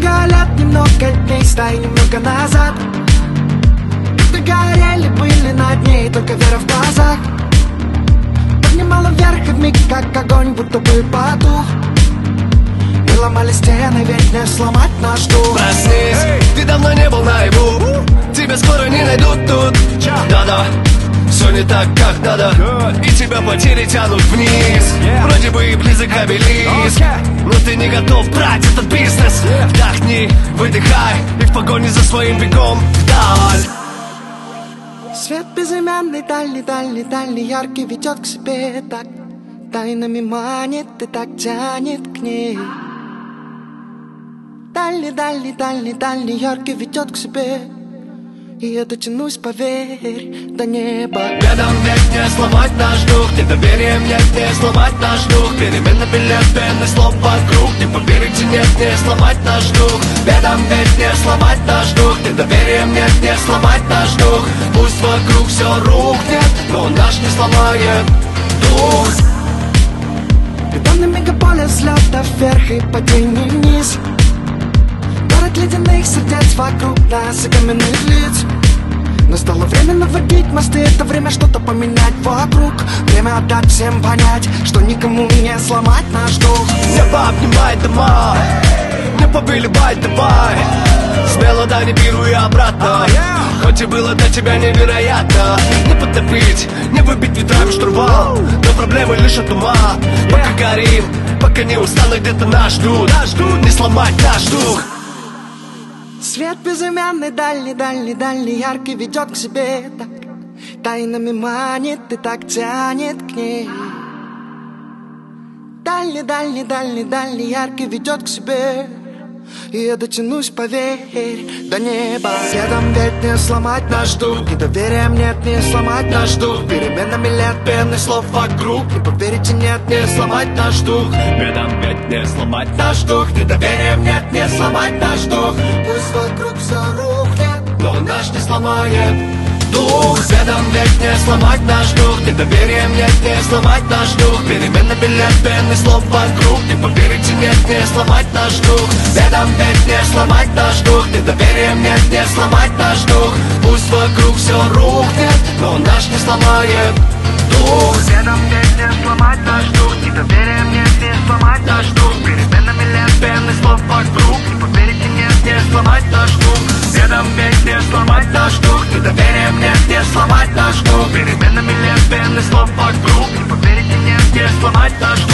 много дней, стай немного назад. Догорели были над ней только вера в глазах. Поднимала вверх и вмиг, как огонь, будто бы потух Мы ломали стены, ведь не сломать наш дух. Проснись, ты давно не был наяву. Тебя скоро не найдут тут. Да-да, все не так, как надо. И тебя потери тянут вниз Вроде бы и близок обелиск. Но ты не готов брать этот выдыхай И в погоне за своим бегом вдаль. Свет безымянный, дальний, дальний, дальний, яркий ведет к себе. Так Тайнами манит и так тянет к ней. Дальний, дальний, дальний, дальний, яркий ведет к себе. И я дотянусь, поверь, до неба. Бедом ведь не сломать наш дух Недоверием нет, не сломать наш дух. Перемена билет, пены слов вокруг Не поверите, нет, не сломать наш дух Бедом ведь не сломать наш дух Недоверием нет, не сломать наш дух Пусть вокруг все рухнет Но наш не сломает дух. Бетонный мегаполис, взлетов вверх и падений вниз. Город ледяных сердец вокруг нас и каменных лиц. Настало время наводить мосты, это время что-то поменять вокруг. Время отдать всем понять, что никому не сломать наш дух. Небо обнимает дома Не повылибай, давай. Смело да не беру и обратно Хоть и было до тебя невероятно. Не потопить, не выбить ветрами штурвал Но проблемы лишь от ума. Пока горим, пока не устала где-то нас ждут Не сломать наш дух. Свет безымянный, дальний, дальний, дальний, яркий ведет к себе. Так Тайнами манит и так тянет к ней. Дальний, дальний, дальний, дальний, яркий ведет к себе. И я дотянусь, поверь, до неба. Следом ведь не сломать наш дух. Недоверием нет, не сломать наш дух. Переменами лет, пены слов вокруг. Не поверите, нет, не сломать наш дух. Бедом ведь не сломать наш дух. Недоверием нет, не сломать наш дух. Пусть вокруг все рухнет Но наш не сломает дух сломать наш дух Недоверием мне, не сломать наш дух Перемены билетны, слов вокруг Не поверите, нет, не сломать наш дух Бедом ведь не сломать наш дух Недоверием мне, не сломать наш дух Пусть вокруг все рухнет, но наш не сломает дух Бедом ведь не сломать наш дух Недоверием мне, не сломать наш дух Переменами лет, пены слов вокруг Не поверите, нет, не сломать наш дух Бедом ведь не сломать наш дух Недоверием мне, не сломать наш дух переменами лет пенный слов под круг Не поверите мне, здесь фонарь дождь